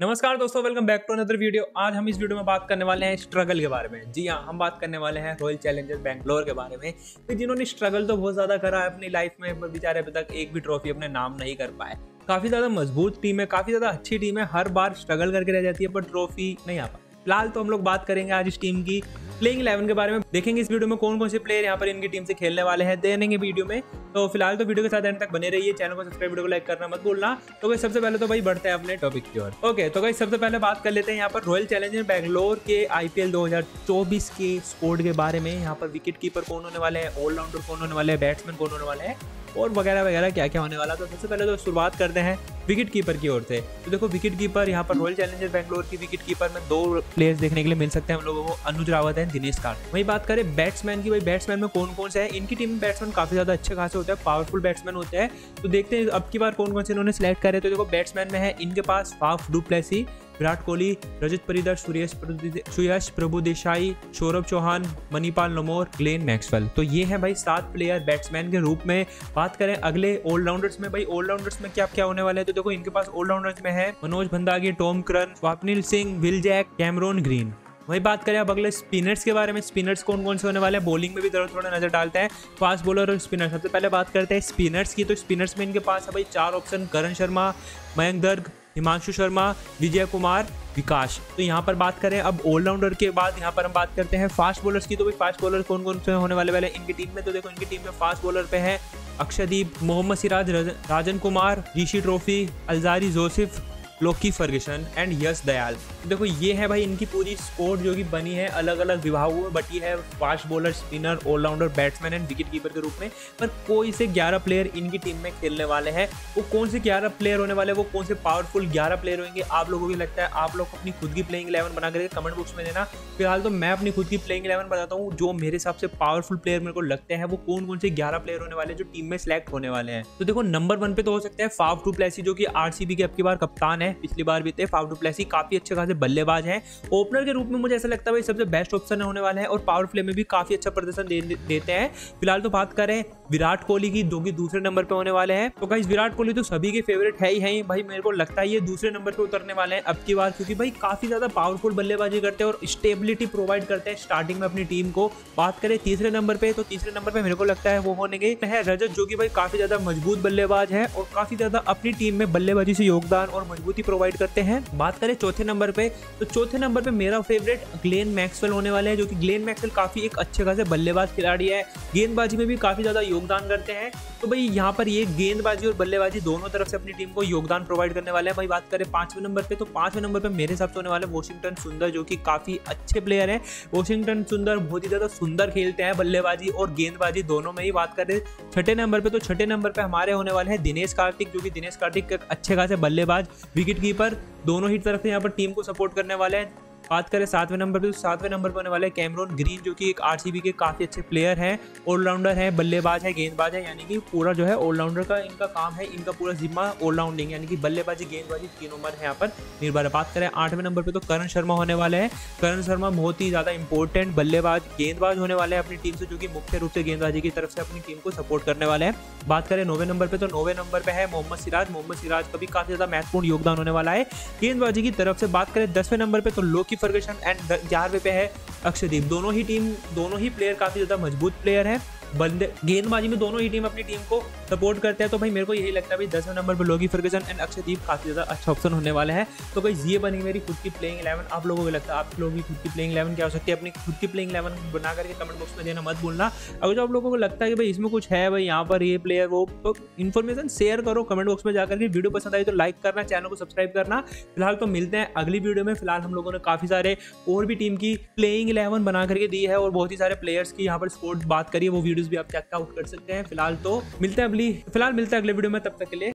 नमस्कार दोस्तों welcome back to another video आज हम इस वीडियो में बात करने वाले हैं स्ट्रगल के बारे में। जी हाँ हम बात करने वाले हैं रॉयल चैलेंजर्स बैंगलोर के बारे में। तो जिन्होंने स्ट्रगल तो बहुत ज़्यादा करा है अपनी लाइफ में बेचारे अभी तक एक भी ट्रॉफी अपने नाम नहीं कर पाए। काफ़ी ज़्यादा मज़बूत टीम है, काफ़ी ज़्यादा अच्छी टीम है, हर बार स्ट्रगल करके रह जाती है, पर ट्रॉफी नहीं आ पाती। फ़िलहाल तो हम लोग बात करेंगे आज इस टीम की प्लेइंग इलेवन के बारे में। देखेंगे इस वीडियो में कौन कौन से प्लेयर यहाँ पर इनकी टीम से खेलने वाले हैं। देनेंगे वीडियो में। तो फ़िलहाल तो वीडियो के साथ एंड तक बने रहिए। चैनल को सब्सक्राइब वीडियो को लाइक करना मत भूलना। तो भाई सबसे पहले तो भाई बढ़ते हैं अपने टॉपिक की ओर। ओके तो भाई सबसे पहले बात कर लेते हैं यहाँ पर रॉयल चैलेंजर बैंगलोर के आईपीएल 2024 के स्कोर के बारे में। यहाँ पर विकेट कीपर कौन होने वाले हैं? ऑलराउंडर कौन होने वाले हैं? बैट्समैन कौन होने वाले हैं? और वगैरह वगैरह क्या क्या होने वाला तो सबसे पहले तो शुरुआत करते हैं। विकेट कीपर की ओर से। तो देखो विकेट कीपर यहाँ पर रॉयल चैलेंजर बैंगलोर की विकेट कीपर में दो प्लेयर्स देखने के लिए मिल सकते हैं हम लोगों को। अनुज रावत है दिनेश कार्ड वही बात करें बैट्समैन की, भाई बैट्समैन में कौन कौन से है? इनकी टीम में बैट्समैन काफ़ी ज़्यादा अच्छे खासे होते हैं पावरफुल बैट्समैन होते हैं। तो देखते हैं अब की बार कौन कौन से इन्होंने सेलेक्ट करे। तो देखो बैट्समैन में है इनके पास Faf du Plessis Virat Kohli, Rajat Patidar, Suresh Suyash, Prabhudesai, Saurabh Chauhan, Mahipal Lomror, Glenn Maxwell. तो ये है भाई सात प्लेयर बैट्समैन के रूप में। बात करें अगले ऑलराउंडर्स में, भाई ऑलराउंडर्स में क्या क्या होने वाले हैं? तो देखो इनके पास ऑलराउंडर्स में है। Manoj Bhandage Tom Curran Swapnil Singh, Will Jacks, Cameron Green. वही बात करें अब अगले स्पिनर्स के बारे में। स्पिनर्स कौन कौन से होने वाले हैं? बॉलिंग में भी थोड़ा थोड़ा नज़र डालते हैं। फास्ट बॉलर और स्पिनर सबसे पहले बात करते हैं स्पिनर्स की। तो स्पिनर्स में इनके पास है भाई चार ऑप्शन करण शर्मा, मयंक दर्ग, हिमांशु शर्मा, विजय कुमार, विकास। तो यहाँ पर बात करें अब ऑलराउंडर के बाद। यहाँ पर हम बात करते हैं फास्ट बॉलर्स की। तो भाई फास्ट बॉलर कौन कौन से होने वाले वाले इनकी टीम में? तो देखो इनकी टीम में फास्ट बॉलर पे है अक्षदीप मोहम्मद सिराज राजन कुमार ऋषि trophy Alzarri Joseph Lockie Ferguson and Yash Dayal देखो, ये है भाई इनकी पूरी स्पोर्ट जो कि बनी है अलग अलग विभागों में बटी है fast bowler spinner allrounder batsman and wicket keeper के रूप में। पर कोई से 11 प्लेयर इनकी टीम में खेलने वाले हैं, वो कौन से 11 प्लेयर होने वाले वो कौन से पावरफुल 11 प्लेयर होंगे, आप लोगों को लगता है, आप लोग अपनी खुद की प्लेइंग इलेवन बना करके कमेंट बॉक्स में देना। फ़िलहाल तो मैं अपनी खुद की प्लेइंग इलेवन बताता हूँ, जो मेरे हिसाब से पावरफुल प्लेयर मेरे को लगते हैं, वो कौन कौन से ग्यारह प्लेयर होने वाले जो टीम में सिलेक्ट होने वाले हैं। तो देखो नंबर वन पे तो हो सकता है फाफ टू प्लेसी जो कि आरसीबी के अब बार कप्तान है पिछली बार भी थे फाफ टू प्लेसी काफ़ी अच्छे खासे बल्लेबाज है। ओपनर के रूप में मुझे ऐसा लगता है सबसे बेस्ट ऑप्शन होने वाला है और पावर प्ले में भी काफ़ी अच्छा प्रदर्शन दे, देते हैं। फ़िलहाल तो बात करें विराट कोहली की दो दूसरे नंबर पे होने वाले हैं। तो गाइस विराट कोहली तो सभी के फेवरेट है ही है भाई मेरे को लगता है ये दूसरे नंबर पे उतरने वाले हैं अब की बार क्योंकि भाई काफ़ी ज़्यादा पावरफुल बल्लेबाजी करते हैं और स्टेबिलिटी प्रोवाइड करते हैं स्टार्टिंग में अपनी टीम को। बात करें तीसरे नंबर पे तो तीसरे नंबर पे मेरे को लगता है वो होने गए है रजत जो कि भाई काफ़ी ज़्यादा मज़बूत बल्लेबाज है और काफ़ी ज़्यादा अपनी टीम में बल्लेबाजी से योगदान और मजबूती प्रोवाइड करते हैं। बात करें चौथे नंबर पे तो चौथे नंबर पे मेरा फेवरेट ग्लेन मैक्सवेल होने वाले हैं, जो कि ग्लेन मैक्सवेल काफ़ी एक अच्छे खासे बल्लेबाज खिलाड़ी है। गेंदबाजी में भी काफ़ी ज़्यादा योगदान करते हैं। तो भाई यहाँ पर ये गेंदबाजी और बल्लेबाजी दोनों तरफ़ से अपनी टीम को योगदान प्रोवाइड करने वाले हैं। भाई बात करें पाँचवें नंबर पे तो पाँचवें नंबर पे मेरे हिसाब से होने वाले वॉशिंगटन सुंदर, जो कि काफ़ी अच्छे प्लेयर हैं। वॉशिंगटन सुंदर बहुत ही ज़्यादा सुंदर खेलते हैं बल्लेबाजी और गेंदबाजी दोनों में ही बात करें। छठे नंबर पर तो छठे नंबर पे हमारे होने वाले हैं दिनेश कार्तिक, जो कि दिनेश कार्तिक अच्छे खासे बल्लेबाज विकेट कीपर दोनों ही तरफ़ से यहाँ पर टीम को सपोर्ट करने वाले हैं। बात करें सातवें नंबर पर तो सातवें नंबर पर होने वाले कैमरोन ग्रीन, जो कि एक आरसीबी के काफ़ी अच्छे प्लेयर हैं ऑलराउंडर है, बल्लेबाज है, गेंदबाज है, यानी कि पूरा जो है ऑलराउंडर का इनका काम है, इनका पूरा जिम्मा ऑलराउंडिंग यानी कि बल्लेबाजी, गेंदबाजी, तीन उम्र है यहाँ पर निर्भर बात करें आठवें नंबर पर तो करण शर्मा होने वाले हैं। करण शर्मा बहुत ही ज़्यादा इंपॉर्टेंट बल्लेबाज, गेंदबाज होने वाले हैं अपनी टीम से, जो कि मुख्य रूप से गेंदबाजी की तरफ़ से अपनी टीम को सपोर्ट करने वाले हैं। बात करें नौवे नंबर पर तो नौवे नंबर पर है मोहम्मद सिराज। मोहम्मद सिराज का भी काफ़ी ज़्यादा महत्वपूर्ण योगदान होने वाला है। गेंदबाजी की तरफ़ से बात करें दसवें नंबर पर तो लोकी फर्गेशन एंड ग्यारहवें पे है अक्षदीप दोनों ही टीम, दोनों ही प्लेयर काफ़ी ज़्यादा मज़बूत प्लेयर है। बंदे, गेंदबाजी में दोनों ही टीम अपनी टीम को सपोर्ट करते हैं। तो भाई मेरे को यही लगता है, भाई दसवें नंबर पर लोगी फर्गसन एंड अक्षदीप काफ़ी ज़्यादा अच्छा ऑप्शन होने वाला है। तो भाई ये बनी मेरी खुद की प्लेइंग इलेवन आप लोगों को लगता है, आप लोगों की खुद की प्लेइंग इलेवन क्या हो सकती है? अपनी खुद की प्लेइंग इलेवन बना करके कमेंट बॉक्स में देना मत भूलना। अगर जो आप लोगों को लगता है कि भाई इसमें कुछ है, भाई यहाँ पर ये प्लेयर वो तो इन्फॉर्मेशन शेयर करो कमेंट बॉक्स में जाकर के वीडियो पसंद आई तो लाइक करना चैनल को सब्सक्राइब करना। फ़िलहाल तो मिलते हैं अगली वीडियो में। फ़िलहाल हम लोगों ने काफ़ी सारे और भी टीम की प्लेइंग इलेवन बना करके दी है और बहुत ही सारे प्लेयर्स की यहाँ पर स्पोर्ट बात करिए वो वीडियोज़ भी आप चेकआउट कर सकते हैं। फ़िलहाल तो मिलते हैं अगली फ़िलहाल मिलते हैं अगले वीडियो में, तब तक के लिए।